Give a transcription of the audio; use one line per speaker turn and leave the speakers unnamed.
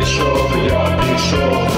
пішов, я пішов.